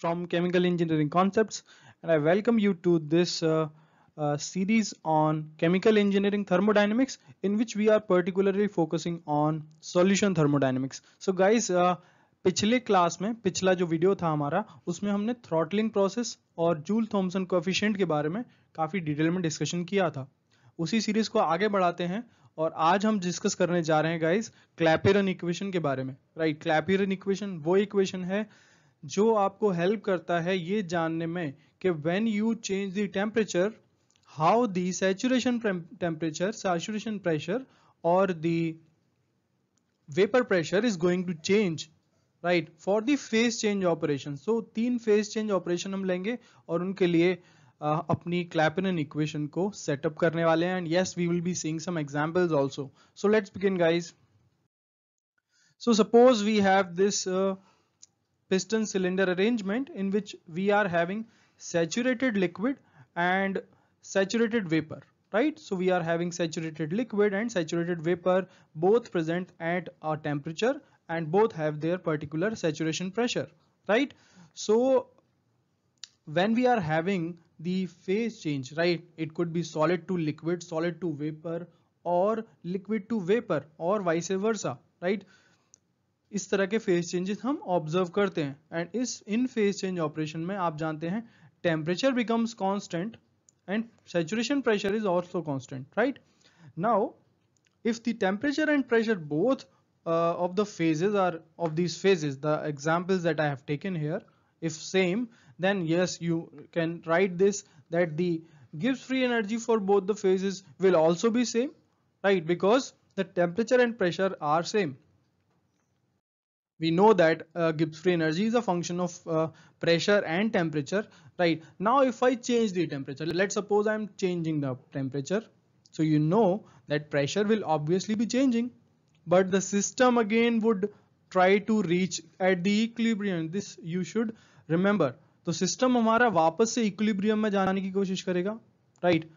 from Chemical Engineering Concepts and I welcome you to this uh, uh, series on chemical engineering thermodynamics in which we are particularly focusing on solution thermodynamics. So guys uh, पिछले class में पिछला जो video था हमारा उसमें हमने throttling process और Joule Thomson coefficient के बारे में काफ़ी डिटेल में डिस्कशन किया था उसी सीरीज़ को आगे बढ़ाते हैं और आज हम डिस्कस करने जा रहे हैं गाइस क्लैपेरन इक्वेशन के बारे में राइट क्लैपेरन इक्वेशन वो इक्वेशन है जो आपको हेल्प करता है ये जानने में कि when you change the temperature how the saturation temperature saturation pressure और the vapour pressure is going to change right for the phase change operation so तीन फेस चेंज ऑपरेशन हम लेंगे और उनके लिए uh, अपनी क्लैपेरन इक्वेशन को setup करने वाले हैं। And yes we will be seeing some examples also so let's begin guys suppose we have this uh, piston cylinder arrangement in which we are having saturated liquid and saturated vapor right? So we are having saturated liquid and saturated vapor both present at a temperature and both have their particular saturation pressure right? So when we are having the phase change right it could be solid to liquid solid to vapor or liquid to vapor or vice versa right इस तरह के phase changes हम observe करते हैं and इस इन phase change operation में आप जानते हैं temperature becomes constant and saturation pressure is also constant right now if the temperature and pressure both uh, of the phases are of these phases the examples that I have taken here if same then yes you can write this that the Gibbs free energy for both the phases will also be same right because the temperature and pressure are same we know that uh, Gibbs free energy is a function of uh, pressure and temperature right now if I change the temperature let's suppose I'm changing the temperature so you know that pressure will obviously be changing but the system again would try to reach at the equilibrium this you should remember तो system हमारा वापस से equilibrium में जाने की कोशिश करेगा right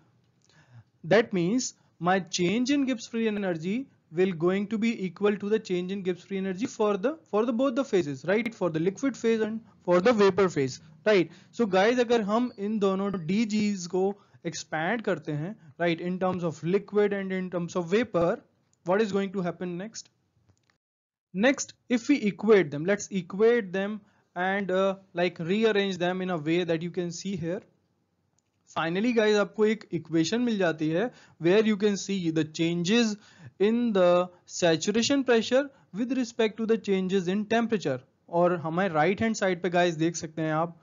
that means my change in Gibbs free energy will going to be equal to the change in Gibbs free energy for the for the both the phases right for the liquid phase and for the vapor phase right so guys अगर हम इन दोनों dg's को expand करते हैं right in terms of liquid and in terms of vapor what is going to happen next next if we equate them let's equate them and uh, like rearrange them in a way that you can see here Finally guys आपको एक equation मिल जाती है where you can see the changes in the saturation pressure with respect to the changes in temperature और हमारे right hand side पे guys देख सकते हैं आप,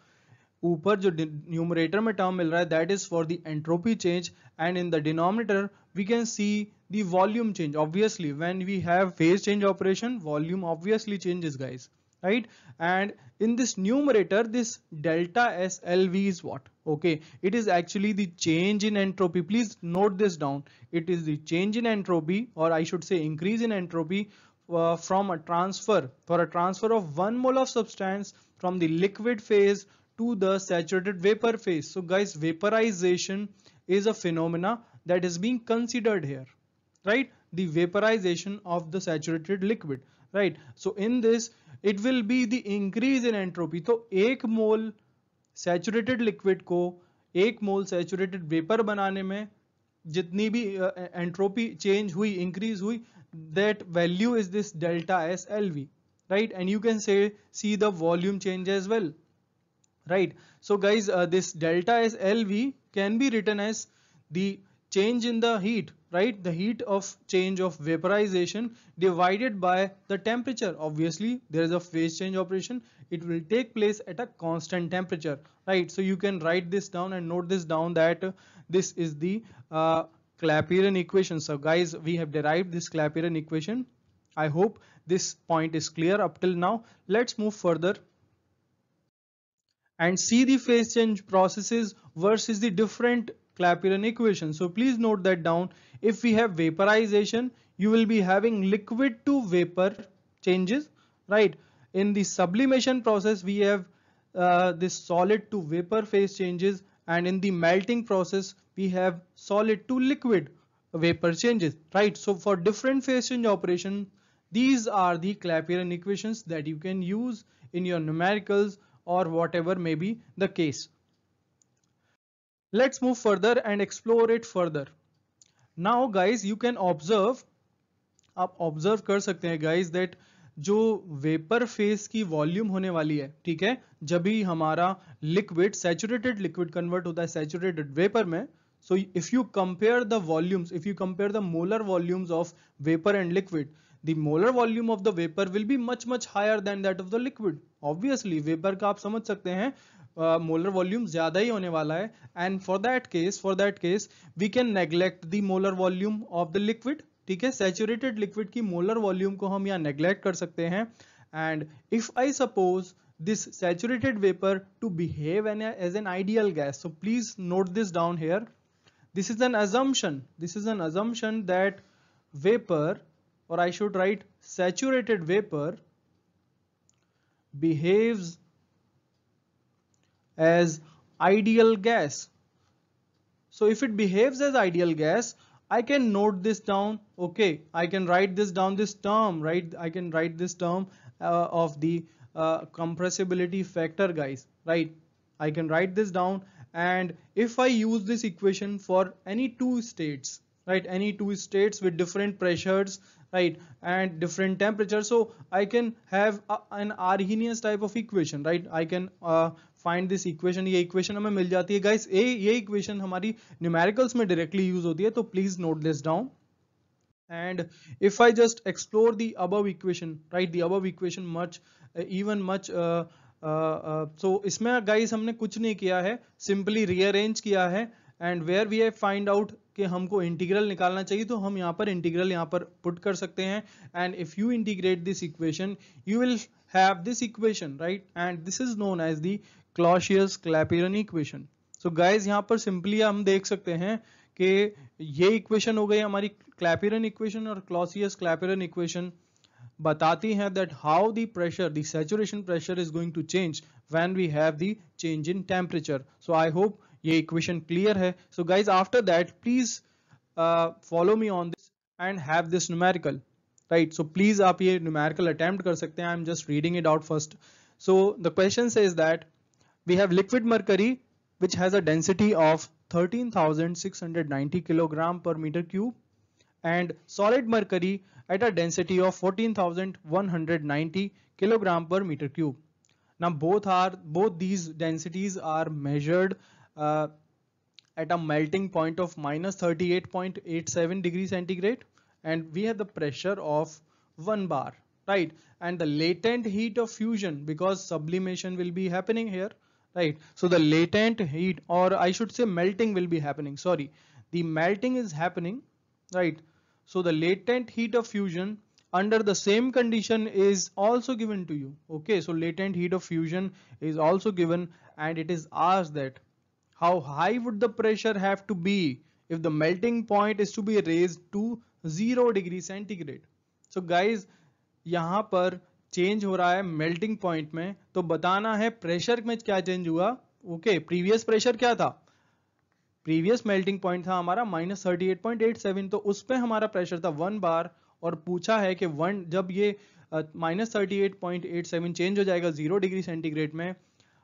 ऊपर जो न्यूमरेटर में टर्म मिल रहा है that is for the entropy change and in the denominator we can see the volume change. Obviously, when we have phase change operation, volume obviously changes, guys. Right? And in this numerator this delta slv is what? Okay it is actually the change in entropy. Please note this down. It is the change in entropy or i should say increase in entropy uh, from a transfer for a transfer of one mole of substance from the liquid phase to the saturated vapor phase. So guys vaporization is a phenomena that is being considered here right? The vaporization of the saturated liquid right so in this it will be the increase in entropy तो एक मोल saturated liquid को एक मोल saturated vapour बनाने में जितनी भी entropy uh, change हुई increase हुई that value is this delta S LV right and you can say see the volume change as well right so guys uh, this delta S LV can be written as the change in the heat right? The heat of change of vaporization divided by the temperature. Obviously there is a phase change operation. It will take place at a constant temperature right? So you can write this down and note this down that this is the uh, Clapeyron equation. So guys we have derived this Clapeyron equation. I hope this point is clear up till now. Let's move further and see the phase change processes versus the different Clapeyron equation. So please note that down. If we have vaporization, you will be having liquid to vapor changes, right? In the sublimation process, we have uh, this solid to vapor phase changes and in the melting process, we have solid to liquid vapor changes, right? So for different phase change operation, these are the Clapeyron equations that you can use in your numericals or whatever may be the case let's move further and explore it further now guys you can observe आप observe कर सकते हैं guys that जो vapour phase की volume होने वाली है ठीक है जब भी हमारा लिक्विड सैचुरेटेड लिक्विड कन्वर्ट होता है सैचुरेटेड वेपर में so if you compare the volumes if you compare the molar volumes of vapor and liquid the molar volume of the vapor will be much much higher than that of the liquid obviously vapor का आप समझ सकते हैं molar volume ज़्यादा ही होने वाला है। And for that case for that case we can neglect the molar volume of the liquid ठीक है? सेचुरेटेड लिक्विड की मोलर वॉल्यूम को हम यहाँ नेग्लेक्ट कर सकते हैं। And if I suppose this saturated vapour to behave an as an ideal gas so please note this down here this is an assumption this is an assumption that vapour और I should write saturated vapour behaves as ideal gas. So if it behaves as ideal gas I can note this down. Okay I can write this down this term right? I can write this term uh, of the uh, compressibility factor guys right? I can write this down and if I use this equation for any two states right? Any two states with different pressures right? And different temperatures so I can have a, an Arrhenius type of equation right? I can uh, find this equation ये equation हमें मिल जाती है। Guys ए ये equation हमारी numericals में directly use होती है तो please note this down and if I just explore the above equation right the above much uh, uh, uh, so इसमें guys हमने कुछ नहीं किया है simply rearrange किया है। And where we have find out कि हमको इंटीग्रल निकालना चाहिए तो हम यहाँ पर इंटीग्रल यहाँ पर पुट कर सकते हैं। And if you integrate this equation you will have this equation right and this is known as the Clausius Clapeyron equation so guys यहाँ पर सिंपली हम देख सकते हैं कि ये इक्वेशन हो गई हमारी क्लैपिरन इक्वेशन और क्लॉसियस क्लैपिरन इक्वेशन बताती हैं that how the pressure the saturation pressure is going to change when we have the change in temperature so I hope ये इक्वेशन क्लियर है. So guys after that please follow me on this and have this numerical right so please आप ये numerical attempt कर सकते हैं. I am just reading it out first so the question is that we have liquid mercury which has a density of 13,690 kilogram per meter cube and solid mercury at a density of 14,190 kilogram per meter cube. Now both are both these densities are measured uh, at a melting point of minus 38.87 degrees centigrade and we have the pressure of 1 bar right and the latent heat of fusion because sublimation will be happening here right so the latent heat or I should say melting will be happening sorry the melting is happening right so the latent heat of fusion under the same condition is also given to you okay so latent heat of fusion is also given and it is asked that how high would the pressure have to be if the melting point is to be raised to 0 degree centigrade so guys यहाँ पर change हो रहा है melting point में तो बताना है pressure में क्या चेंज हुआ। ओके प्रीवियस प्रेशर क्या था? प्रीवियस मेल्टिंग पॉइंट था हमारा minus thirty eight point eight seven तो उस पर हमारा प्रेशर था वन बार और पूछा है कि वन जब ये minus thirty eight point eight seven change हो जाएगा ज़ीरो डिग्री सेंटीग्रेड में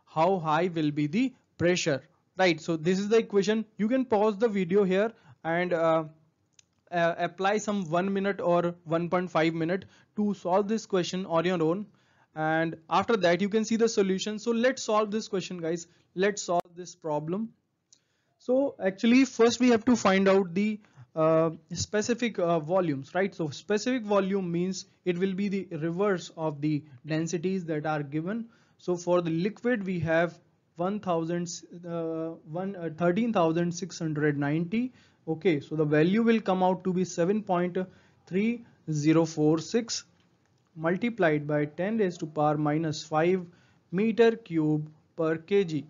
how high will be the pressure right so this is the equation you can pause the video here and uh, apply some 1 minute or 1.5 minute to solve this question on your own. And after that you can see the solution. So let's solve this question guys. Let's solve this problem. So actually first we have to find out the uh, specific uh, volumes right? So specific volume means it will be the reverse of the densities that are given. So for the liquid we have 1000 uh, 1 uh, 13690 okay so the value will come out to be 7.3046 multiplied by 10 raised to power minus 5 meter cube per kg.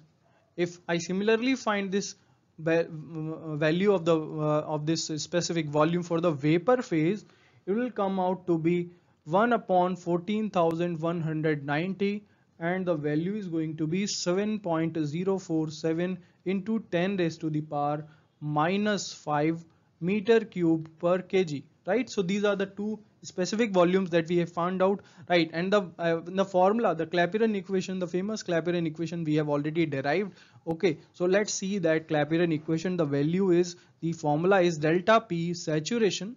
If I similarly find this value of the uh, of this specific volume for the vapor phase it will come out to be 1 upon 14,190 and the value is going to be 7.047 into 10 raised to the power minus 5 meter cube per kg right? So these are the two specific volumes that we have found out. Right? And the uh, the formula the clapeyron equation the famous clapeyron equation we have already derived. Okay. So let's see that clapeyron equation the value is the formula is delta p saturation.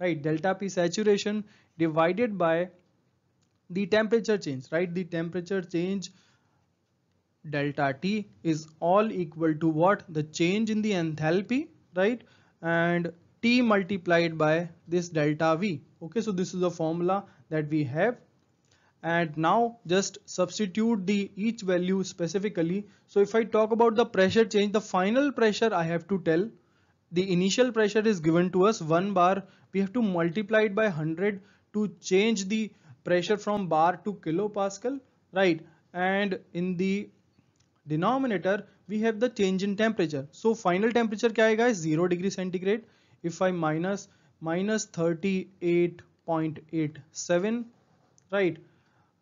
Right? Delta p saturation divided by the temperature change. Right? The temperature change delta T is all equal to what? The change in the enthalpy. Right? And T multiplied by this delta V. Okay so this is the formula that we have. And now just substitute the each value specifically. So if I talk about the pressure change the final pressure I have to tell. The initial pressure is given to us 1 bar. We have to multiply it by 100 to change the pressure from bar to kilopascal right? And in the denominator we have the change in temperature. So final temperature kya aayega? Is 0 degree centigrade if I minus minus 38.87 right?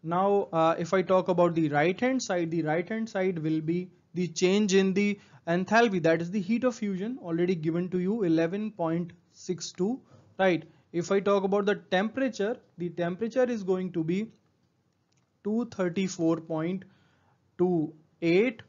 Now uh, if I talk about the right hand side the right hand side will be the change in the enthalpy. That is the heat of fusion already given to you 11.62 right? If I talk about the temperature the temperature is going to be 234.2 8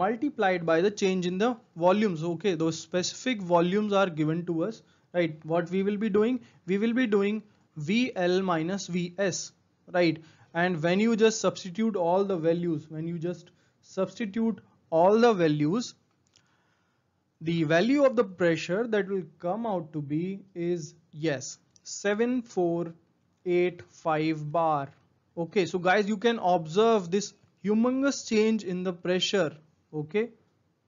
multiplied by the change in the volumes. Okay those specific volumes are given to us right? What we will be doing? We will be doing VL minus VS right? And when you just substitute all the values when you just substitute all the values the value of the pressure that will come out to be is yes 7485 bar. Okay so guys you can observe this humongous change in the pressure okay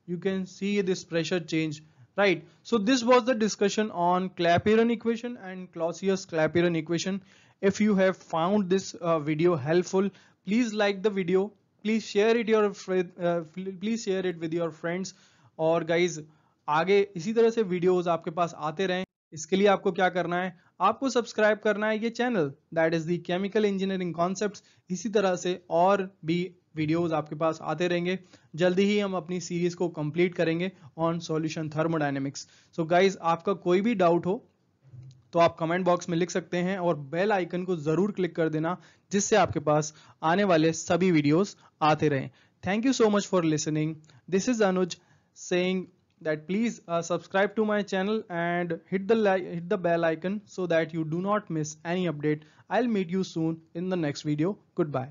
you can see this pressure change right so this was the discussion on Clapeyron equation and Clausius Clapeyron equation if you have found this uh, video helpful please like the video please share it your uh, please share it with your friends और guys आगे इसी तरह से videos आपके पास आते रहें इसके लिए आपको क्या करना है आपको सब्सक्राइब करना है ये channel that is the chemical engineering concepts इसी तरह से और भी वीडियोस आपके पास आते रहेंगे। जल्दी ही हम अपनी सीरीज़ को कंप्लीट करेंगे on solution thermodynamics so guys आपका कोई भी डाउट हो तो आप कमेंट बॉक्स में लिख सकते हैं और बेल आइकन को ज़रूर क्लिक कर देना जिससे आपके पास आने वाले सभी वीडियोस आते रहें। Thank you so much for listening this is Anuj saying that please uh, subscribe to my channel and hit the hit the bell icon so that you do not miss any update. I'll meet you soon in the next video. Goodbye.